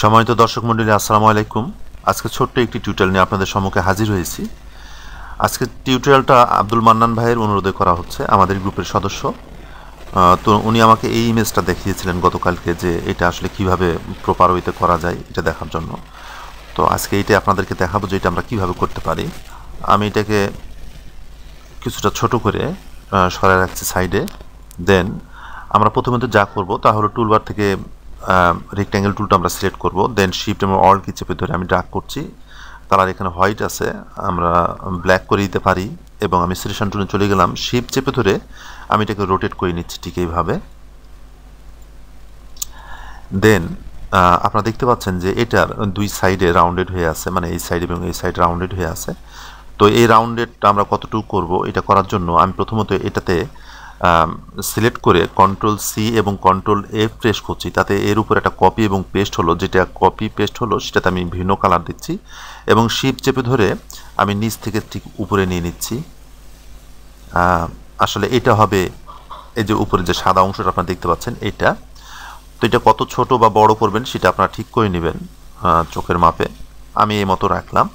সম্মানিত দর্শক মন্ডলী আসসালামু আলাইকুম। আজকে ছোট্ট একটি টিউটোরিয়াল নিয়ে আপনাদের সম্মুখে হাজির হয়েছি। আজকে টিউটোরিয়ালটা আব্দুল মান্নান ভাইয়ের অনুরোধে করা হচ্ছে, আমাদের গ্রুপের সদস্য। তো উনি আমাকে এই ইমেজটা দেখিয়েছিলেন গতকালকে যে এটা আসলে কীভাবে প্রপার ওয়েতে করা যায়, এটা দেখার জন্য। তো আজকে এইটা আপনাদেরকে দেখাবো যে এটা আমরা কীভাবে করতে পারি। আমি এটাকে কিছুটা ছোট করে সরায় রাখছি সাইডে দেন আমরা প্রথমত যা করব, তা হলো টুলবার থেকে রেক্ট্যাঙ্গেল টুলটা আমরা সিলেক্ট করব। দেন শিফট এবং অল কি চেপে ধরে আমি ড্রাগ করছি। কালার এখানে হোয়াইট আছে, আমরা ব্ল্যাক করে দিতে পারি এবং আমি সিলেকশন টুলে চলে গেলাম। শিফট চেপে ধরে আমি এটাকে রোটেট করে নিচ্ছি ঠিক এইভাবে। দেন আপনারা দেখতে পাচ্ছেন যে এটার দুই সাইডে রাউন্ডেড হয়ে আছে মানে এই সাইড এবং এই সাইড রাউন্ডেড হয়ে আছে। তো এই রাউন্ডেডটা আমরা কতটুকু করব, এটা করার জন্য আমি প্রথমত এটাতে সিলেক্ট করে কন্ট্রোল সি এবং কন্ট্রোল এফ প্রেস করছি। তাতে এর উপর একটা কপি এবং পেস্ট হলো। যেটা কপি পেস্ট হলো, সেটাতে আমি ভিন্ন কালার দিচ্ছি এবং শিপ চেপে ধরে আমি নিচ থেকে ঠিক উপরে নিয়ে নিচ্ছি। আসলে এটা হবে এই যে উপরে যে সাদা অংশটা আপনারা দেখতে পাচ্ছেন, এটা। তো এটা কত ছোট বা বড় করবেন, সেটা আপনারা ঠিক করে নেবেন চোখের মাপে। আমি এই মতো রাখলাম।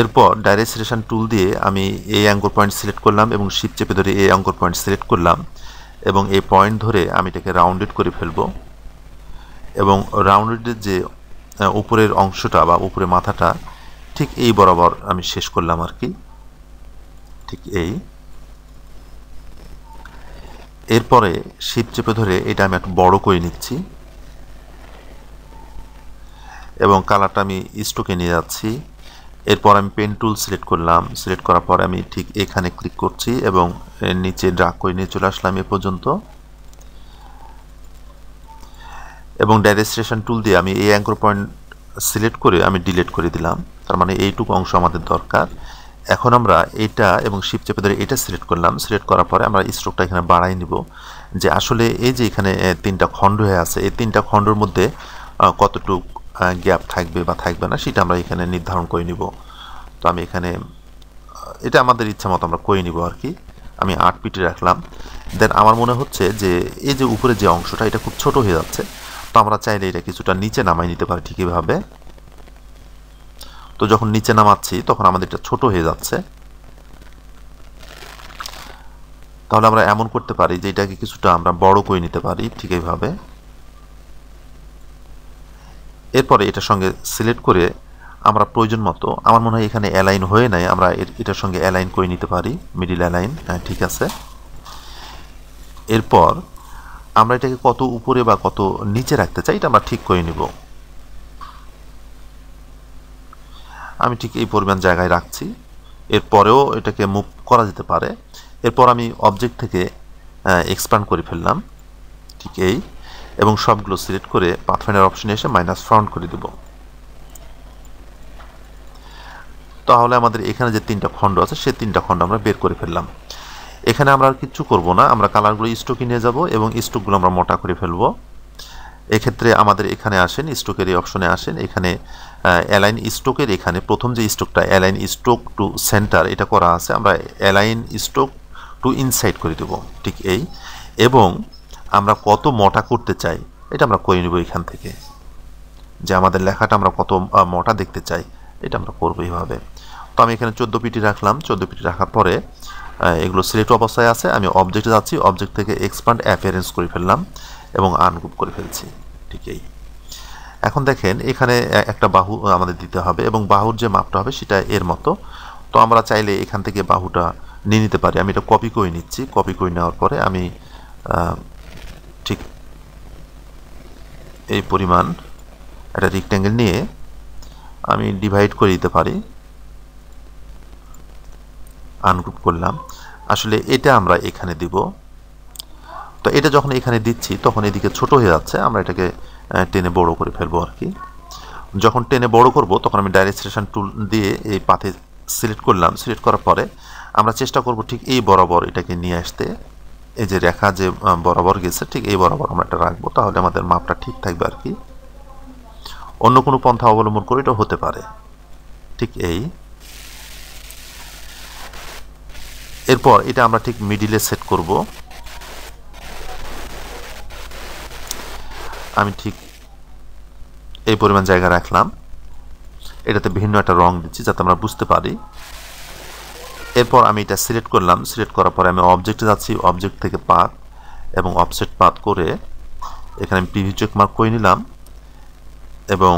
এরপর ডাইরেক্ট সিলেকশন টুল দিয়ে আমি এই অ্যাঙ্কর পয়েন্ট সিলেক্ট করলাম এবং শিপ চেপে ধরে এই অ্যাঙ্কর পয়েন্ট সিলেক্ট করলাম এবং এই পয়েন্ট ধরে আমি এটাকে রাউন্ডেড করে ফেলব এবং রাউন্ডেডের যে উপরের অংশটা বা উপরে মাথাটা, ঠিক এই বরাবর আমি শেষ করলাম আর কি। ঠিক এই। এরপরে শিপ চেপে ধরে এটা আমি একটু বড় করে নিচ্ছি এবং কালারটা আমি স্টোকে নিয়ে যাচ্ছি। এরপর আমি পেন টুল সিলেক্ট করলাম। সিলেক্ট করার পর আমি ঠিক এখানে ক্লিক করছি এবং নিচে ড্রাগ করে নিয়ে চলে আসলাম এ পর্যন্ত। এবং ডাইরেস্ট্রেশন টুল দিয়ে আমি এই অ্যাঙ্কর পয়েন্ট সিলেক্ট করে আমি ডিলিট করে দিলাম। তার মানে এইটুকু অংশ আমাদের দরকার। এখন আমরা এটা এবং শিপ চেপে ধরে এটা সিলেক্ট করলাম। সিলেক্ট করার পরে আমরা স্ট্রোকটা এখানে বাড়াই নিব। যে আসলে এই যে এখানে তিনটা খণ্ড হয়ে আছে, এই তিনটা খণ্ডর মধ্যে কতটুক গ্যাপ থাকবে বা থাকবে না, সেটা আমরা এখানে নির্ধারণ করে নিব। তো আমি এখানে এটা আমাদের ইচ্ছা মতো আমরা করে নিব আর কি। আমি আট পিটি রাখলাম। দেন আমার মনে হচ্ছে যে, এই যে উপরে যে অংশটা, এটা খুব ছোট হয়ে যাচ্ছে। তো আমরা চাইলে এটা কিছুটা নিচে নামাই নিতে পারি ঠিক এইভাবে তো যখন নিচে নামাচ্ছি, তখন আমাদের এটা ছোট হয়ে যাচ্ছে। তাহলে আমরা এমন করতে পারি যে, এটাকে কিছুটা আমরা বড় করে নিতে পারি ঠিক এইভাবে এরপরে এটার সঙ্গে সিলেক্ট করে আমরা প্রয়োজন মতো, আমার মনে হয় এখানে অ্যালাইন হয়ে নাই, আমরা এটার সঙ্গে অ্যালাইন করে নিতে পারি মিডিল অ্যালাইন হ্যাঁ ঠিক আছে। এরপর আমরা এটাকে কত উপরে বা কত নিচে রাখতে চাই, এটা আমরা ঠিক করে নিব। আমি ঠিক এই পরিমাণ জায়গায় রাখছি। এরপরেও এটাকে মুভ করা যেতে পারে। এরপর আমি অবজেক্ট থেকে এক্সপ্যান্ড করে ফেললাম। ঠিক এই। এবং সবগুলো সিলেক্ট করে পাথফাইন্ডার অপশনে এসে মাইনাস ফ্রন্ট করে দেব। তাহলে আমাদের এখানে যে তিনটা খণ্ড আছে, সেই তিনটা খণ্ড আমরা বের করে ফেললাম। এখানে আমরা আর কিচ্ছু করব না, আমরা কালারগুলো স্টোকে নিয়ে যাব এবং স্টোকগুলো আমরা মোটা করে ফেলব। এক্ষেত্রে আমাদের এখানে আসেন স্টোকের এই অপশনে আসেন, এখানে অ্যালাইন স্টোকের এখানে প্রথম যে স্টোকটা অ্যালাইন স্টোক টু সেন্টার এটা করা আছে, আমরা অ্যালাইন স্টোক টু ইনসাইড করে দেব, ঠিক এই। এবং আমরা কত মোটা করতে চাই, এটা আমরা করে নেব এখান থেকে। যে আমাদের লেখাটা আমরা কত মোটা দেখতে চাই, এটা আমরা করব এইভাবে। তো আমি এখানে চোদ্দ পিটি রাখলাম। চোদ্দ পিটি রাখার পরে এগুলো সিলেক্ট অবস্থায় আছে। আমি অবজেক্টে যাচ্ছি অবজেক্ট থেকে এক্সপান্ড অ্যাপিয়ারেন্স করে ফেললাম এবং আনগ্রুপ করে ফেলছি। ঠিক এই। এখন দেখেন, এখানে একটা বাহু আমাদের দিতে হবে এবং বাহুর যে মাপটা হবে সেটা এর মতো। তো আমরা চাইলে এখান থেকে বাহুটা নিয়ে নিতে পারি। আমি এটা কপি করে নিচ্ছি। কপি করে নেওয়ার পরে আমি এই পরিমাণ একটা রেক্ট্যাঙ্গেল নিয়ে আমি ডিভাইড করে দিতে পারি। আনগ্রুপ করলাম। আসলে এটা আমরা এখানে দিব। তো এটা যখন এখানে দিচ্ছি, তখন এদিকে ছোট হয়ে যাচ্ছে। আমরা এটাকে টেনে বড় করে ফেলব আর কি। যখন টেনে বড় করব, তখন আমি ডাইরেক্ট সিলেকশন টুল দিয়ে এই পাথে সিলেক্ট করলাম। সিলেক্ট করার পরে আমরা চেষ্টা করব ঠিক এই বরাবর এটাকে নিয়ে আসতে। এই যে রেখা যে বরাবর গেছে, ঠিক এই বরাবর আমরা এটা রাখব, তাহলে আমাদের মাপটা ঠিক থাকবে আর কি। অন্য কোনো পন্থা অবলম্বন করে এটা হতে পারে। ঠিক এই। এরপর এটা আমরা ঠিক মিডিলে সেট করব। আমি ঠিক এই পরিমাণ জায়গা রাখলাম। এটাতে ভিন্ন একটা রং দিচ্ছি, যাতে আমরা বুঝতে পারি। এরপর আমি এটা সিলেক্ট করলাম সিলেক্ট করার পরে আমি অবজেক্টে যাচ্ছি অবজেক্ট থেকে পাত এবং অফসেট পাত করে এখানে আমি পিভি চেক মার্ক করে নিলাম এবং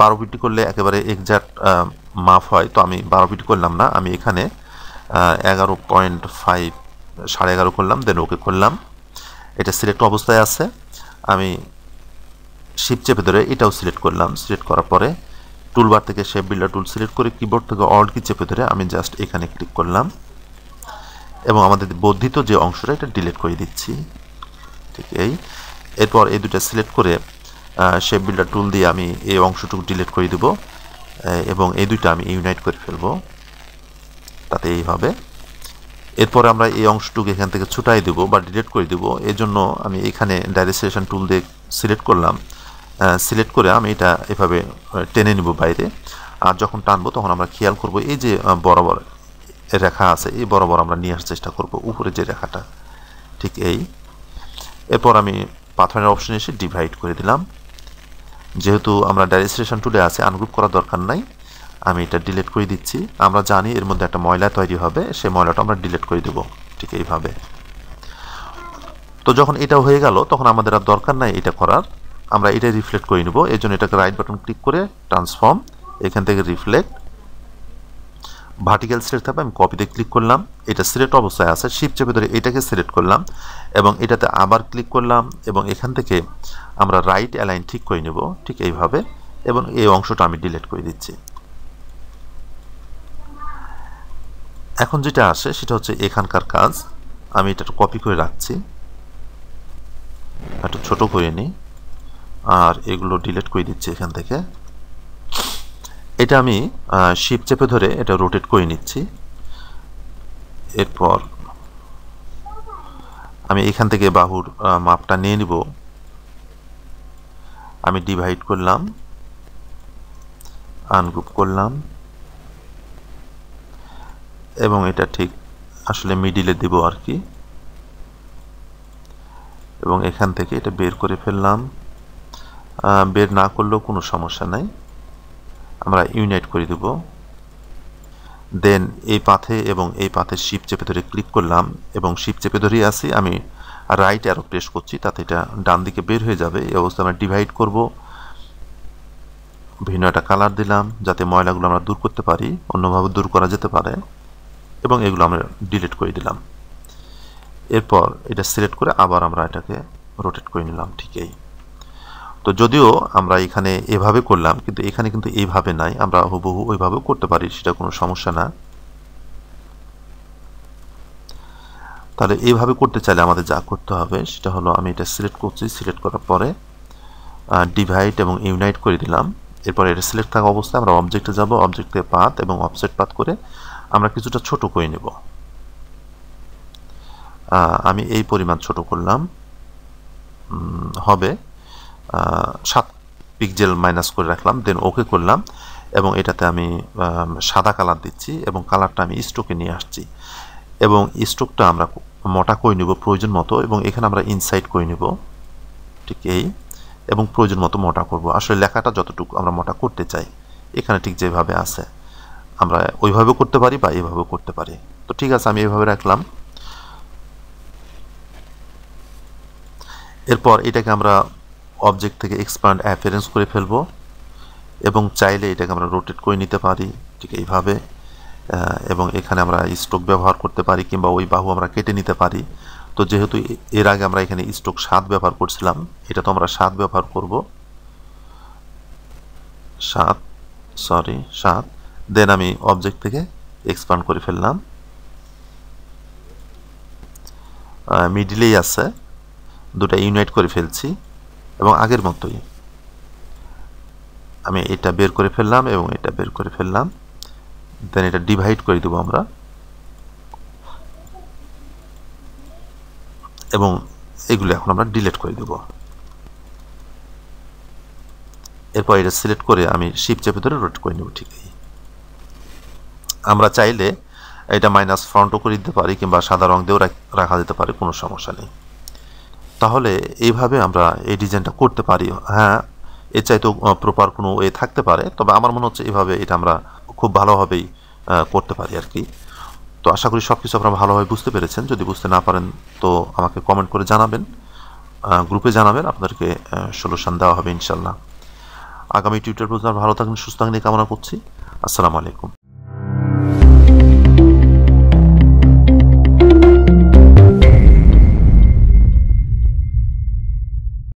বারো বিটি করলে একেবারে এক্সাক্ট মাপ হয়। তো আমি বারো বিটি করলাম না, আমি এখানে এগারো পয়েন্ট ফাইভ সাড়ে এগারো করলাম দেন ওকে করলাম। এটা সিলেক্ট অবস্থায় আছে। আমি শিপ চেপে ধরে এটাও সিলেক্ট করলাম। সিলেক্ট করার পরে টুলবার থেকে শেপ বিল্ডার টুল সিলেক্ট করে কিবোর্ড থেকে অল কি চেপে ধরে আমি জাস্ট এখানে ক্লিক করলাম। এবং আমাদের বর্ধিত যে অংশটা, এটা ডিলিট করে দিচ্ছি। ঠিক এই। এরপর এই দুটা সিলেক্ট করে শেপ বিল্ডার টুল দিয়ে আমি এই অংশটুকু ডিলিট করে দেব। এবং এই দুইটা আমি ইউনাইট করে ফেলব। তাতে এই হবে। এরপর আমরা এই অংশটুকু এখান থেকে ছুটাই দেবো বা ডিলিট করে দেবো। এই জন্য আমি এখানে ডাইরেক্ট টুল দিয়ে সিলেক্ট করলাম। সিলেক্ট করে আমি এটা এভাবে টেনে নিব বাইরে। আর যখন টানবো তখন আমরা খেয়াল করব এই যে বরাবর রেখা আছে, এই বরাবর আমরা নিয়ে আসার চেষ্টা করব উপরে যে রেখাটা। ঠিক এই। এরপর আমি পাথরের অপশনে এসে ডিভাইড করে দিলাম। যেহেতু আমরা ডাইরেক্ট টুলে আছে আনগ্রুপ করার দরকার নাই, আমি এটা ডিলিট করে দিচ্ছি। আমরা জানি এর মধ্যে একটা ময়লা তৈরি হবে সেই ময়লাটা আমরা ডিলিট করে দেব। ঠিক এইভাবে। তো যখন এটা হয়ে গেল, তখন আমাদের আর দরকার নাই এটা করার। আমরা এটা রিফ্লেক্ট করে নেব। এই জন্য এটাকে রাইট বাটন ক্লিক করে ট্রান্সফর্ম এখান থেকে রিফ্লেক্ট ভার্টিক্যাল সিলেক্ট থাকবে, আমি কপিতে ক্লিক করলাম। এটা সিলেক্ট অবস্থায় আছে শিপ চেপে ধরে এটাকে সিলেক্ট করলাম এবং এটাতে আবার ক্লিক করলাম এবং এখান থেকে আমরা রাইট অ্যালাইন ঠিক করে নেব, ঠিক এইভাবে এবং এই অংশটা আমি ডিলিট করে দিচ্ছি। এখন যেটা আসে, সেটা হচ্ছে এখানকার কাজ। আমি এটা কপি করে রাখছি। একটু ছোট করে নিই। আর এগুলো ডিলিট করে দিচ্ছি এখান থেকে? এটা আমি শিপ চেপে ধরে এটা রোটেট করে নিচ্ছি। এরপর আমি এখান থেকে বাহুর মাপটা নিয়ে নিব। আমি ডিভাইড করলাম আনগ্রুপ করলাম, এবং এটা ঠিক আসলে মিডিলে দিব আর কি। এবং এখান থেকে এটা বের করে ফেললাম। বের না করলেও কোনো সমস্যা নাই। আমরা ইউনাইট করে দেব। দেন এই পাথে এবং এই পাথে শিপ চেপে ধরে ক্লিক করলাম এবং শিপ চেপে ধরেই আসি আমি রাইট অ্যারো প্রেস করছি, তাতে এটা ডান দিকে বের হয়ে যাবে। এই অবস্থা আমরা ডিভাইড করব। ভিন্ন একটা কালার দিলাম, যাতে ময়লাগুলো আমরা দূর করতে পারি, অন্যভাবে দূর করা যেতে পারে এবং এগুলো আমরা ডিলিট করে দিলাম। এরপর এটা সিলেক্ট করে আবার আমরা এটাকে রোটেট করে নিলাম ঠিকই তো যদিও আমরা এখানে এভাবে করলাম, কিন্তু এখানে কিন্তু এইভাবে নাই, আমরা হুবহু ওইভাবেও করতে পারি, সেটা কোনো সমস্যা না। তাহলে এইভাবে করতে চাইলে আমাদের যা করতে হবে, সেটা হলো আমি এটা সিলেক্ট করছি সিলেক্ট করার পরে ডিভাইড এবং ইউনাইট করে দিলাম। এরপর এটা সিলেক্ট থাকা অবস্থায় আমরা অবজেক্টে যাব অবজেক্টে পাত এবং অফসেট পাত করে আমরা কিছুটা ছোট করে নেব। আমি এই পরিমাণ ছোট করলাম। হবে। সাত পিকজেল মাইনাস করে রাখলাম দেন ওকে করলাম, এবং এটাতে আমি সাদা কালার দিচ্ছি, এবং কালারটা আমি স্টোকে নিয়ে আসছি। এবং স্টোকটা আমরা মোটা করে নেব প্রয়োজন মতো, এবং এখানে আমরা ইনসাইড করে নেব, ঠিক এই, এবং প্রয়োজন মতো মোটা করব। আসলে লেখাটা যতটুকু আমরা মোটা করতে চাই, এখানে ঠিক যেভাবে আছে। আমরা ওইভাবেও করতে পারি বা এইভাবেও করতে পারি। তো ঠিক আছে, আমি এইভাবে রাখলাম। এরপর এটাকে আমরা অবজেক্ট থেকে এক্সপান্ড অ্যাফারেন্স করে ফেলব এবং চাইলে এটাকে আমরা রোটেট করে নিতে পারি, ঠিক এইভাবে এবং এখানে আমরা স্টোক ব্যবহার করতে পারি কিংবা ওই বাহু আমরা কেটে নিতে পারি। তো যেহেতু এর আগে আমরা এখানে স্টোক সাত ব্যবহার করছিলাম, এটা তো আমরা সাত ব্যবহার করব। সাত সরি সাত দেন আমি অবজেক্ট থেকে এক্সপান্ড করে ফেললাম। মিডিলেই আছে, দুটা ইউনাইট করে ফেলছি। এবং আগের মতোই। আমি এটা বের করে ফেললাম এবং এটা বের করে ফেললাম। দেন এটা ডিভাইড করে দেবো আমরা। এবং এগুলো এখন আমরা ডিলিট করে দেব। এরপর এটা সিলেক্ট করে আমি শিপ চেপে ধরে রোট করে নেব ঠিক আমরা চাইলে এটা মাইনাস ফ্রন্টও করে দিতে পারি কিংবা সাদা রং দিয়েও রাখা যেতে পারে, কোনো সমস্যা নেই। তাহলে এইভাবে আমরা এই ডিজাইনটা করতে পারি। হ্যাঁ এর চাইতেও প্রপার কোনো ওয়ে থাকতে পারে, তবে আমার মনে হচ্ছে এভাবে এটা আমরা খুব ভালোভাবেই করতে পারি আর কি। তো আশা করি সব কিছু আপনারা ভালোভাবে বুঝতে পেরেছেন। যদি বুঝতে না পারেন, তো আমাকে কমেন্ট করে জানাবেন। গ্রুপে জানাবেন, আপনাদেরকে সলিউশন দেওয়া হবে ইনশাল্লাহ আগামী টিউটার প্রোগ্রাম ভালো থাকবেন, সুস্থ থাকবেন কামনা করছি। আসসালামু আলাইকুম।